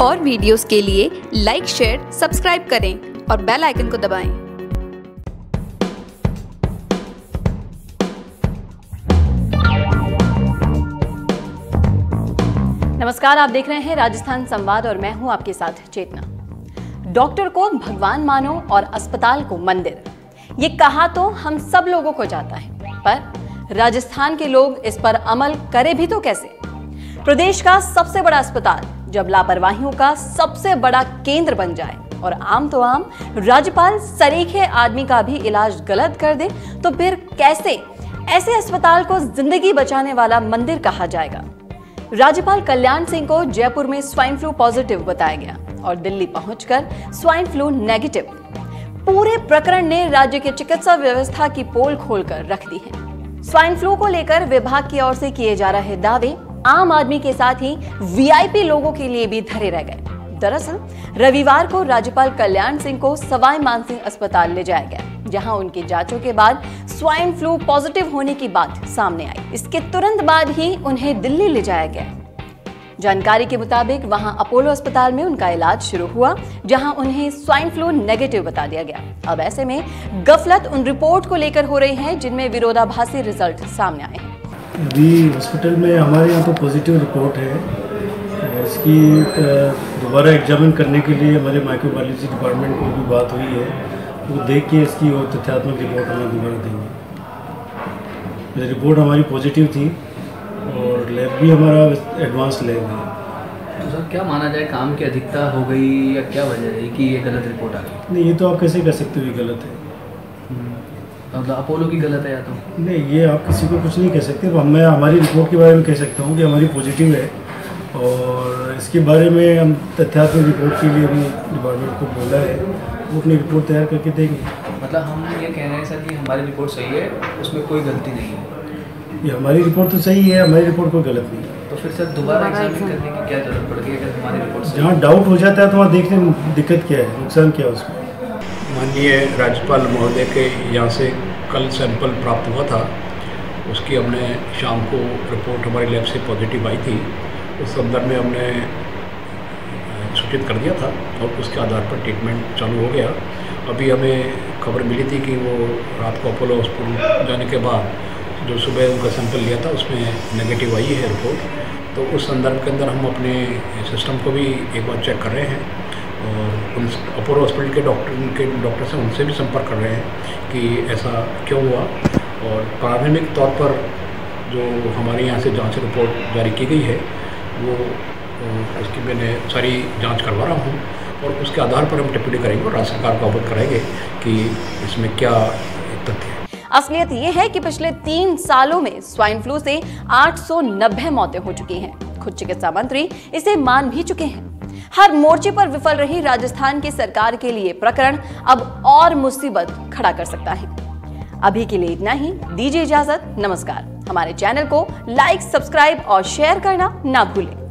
और वीडियोस के लिए लाइक, शेयर, सब्सक्राइब करें और बेल आइकन को दबाएँ। नमस्कार, आप देख रहे हैं राजस्थान संवाद और मैं हूँ आपके साथ चेतना। डॉक्टर को भगवान मानो और अस्पताल को मंदिर। ये कहा तो हम सब लोगों को जाता है, पर राजस्थान के लोग इस पर अमल करे भी तो कैसे? प्रदेश का सबसे बड़ा अस्पताल जब लापरवाहियों का सबसे बड़ा केंद्र बन जाए और आम तो आम राज्यपाल सरीखे आदमी का भी इलाज गलत कर दे तो फिर कैसे ऐसे अस्पताल को ज़िंदगी बचाने वाला मंदिर कहा जाएगा? राज्यपाल कल्याण सिंह को जयपुर में स्वाइन फ्लू पॉजिटिव बताया गया और दिल्ली पहुंचकर स्वाइन फ्लू नेगेटिव। पूरे प्रकरण ने राज्य के चिकित्सा व्यवस्था की पोल खोलकर रख दी है। स्वाइन फ्लू को लेकर विभाग की ओर से किए जा रहे दावे आम आदमी के साथ ही वीआईपी लोगों के लिए भी धरे रह गए। दरअसल, रविवार को राज्यपाल कल्याण सिंह को सवाई मानसिंह अस्पताल ले जाया गया, जहाँ उनकी जांचों के बाद स्वाइन फ्लू पॉजिटिव होने की बात सामने आई। इसके तुरंत बाद ही उन्हें दिल्ली ले जाया गया। जानकारी के मुताबिक, वहाँ अपोलो अस्पताल में उनका इलाज शुरू हुआ, जहाँ उन्हें स्वाइन फ्लू नेगेटिव बता दिया गया। अब ऐसे में गफलत उन रिपोर्ट को लेकर हो रही है, जिनमें विरोधाभासी रिज़ल्ट सामने आए अभी हॉस्पिटल में हमारे यहाँ तो पॉजिटिव रिपोर्ट है। इसकी दोबारा एग्जामिन करने के लिए हमारे माइक्रोबायोलॉजी डिपार्टमेंट को भी बात हुई है। वो देख के इसकी और तथ्यात्मक रिपोर्ट हमें दोबारा देंगे। रिपोर्ट हमारी पॉजिटिव थी और लैब भी हमारा एडवांस लैब है। तो सर क्या माना जाए काम की अधिकता हो गई या क्या वजह है कि ये गलत रिपोर्ट आ गई? नहीं ये तो आप कैसे कह सकते हो ये गलत है। मतलब अपोलो की गलत है या तो? नहीं ये आप किसी को कुछ नहीं कह सकते तो मैं हमारी रिपोर्ट के बारे में कह सकता हूँ कि हमारी पॉजिटिव है। और इसके बारे में हम तथ्यात्मक रिपोर्ट के लिए भी डिपार्टमेंट को बोला है। वो अपनी रिपोर्ट तैयार करके देंगे। मतलब हम ये कह रहे हैं सर कि हमारी रिपोर्ट सही है उसमें कोई गलती नहीं है। ये हमारी रिपोर्ट तो सही है हमारी रिपोर्ट कोई गलत नहीं है। तो फिर सर दोबारा एग्जामिन करने की क्या ज़रूरत पड़ती है अगर हमारी रिपोर्ट जहाँ डाउट हो जाता है तो वहाँ देखने में दिक्कत क्या है नुकसान क्या है उसमें। माननीय राज्यपाल महोदय के यहाँ से कल सैंपल प्राप्त हुआ था। उसकी हमने शाम को रिपोर्ट हमारी लैब से पॉजिटिव आई थी। उस संदर्भ में हमने सूचित कर दिया था और उसके आधार पर ट्रीटमेंट चालू हो गया। अभी हमें खबर मिली थी कि वो रात को अपोलो हॉस्पिटल जाने के बाद जो सुबह उनका सैंपल लिया था उसमें नेगेटिव आई है रिपोर्ट। तो उस संदर्भ के अंदर हम अपने सिस्टम को भी एक बार चेक कर रहे हैं। अपोलो हॉस्पिटल के डॉक्टर, उनके डॉक्टर से उनसे भी संपर्क कर रहे हैं कि ऐसा क्यों हुआ। और प्राथमिक तौर पर जो हमारे यहाँ से जाँच रिपोर्ट जारी की गई है, वो उसकी मैंने सारी जाँच करवा रहा हूँ और उसके आधार पर हम टिप्पणी करेंगे और राज्य सरकार को अवगत कराएँगे कि इसमें क्या तथ्य है। असलियत ये है कि पिछले तीन सालों में स्वाइन फ्लू से 890 मौतें हो चुकी हैं। खुद चिकित्सा मंत्री इसे मान भी चुके हैं। हर मोर्चे पर विफल रही राजस्थान की सरकार के लिए प्रकरण अब और मुसीबत खड़ा कर सकता है। अभी के लिए इतना ही। दीजिए इजाज़त। नमस्कार। हमारे चैनल को लाइक, सब्सक्राइब और शेयर करना ना भूलें।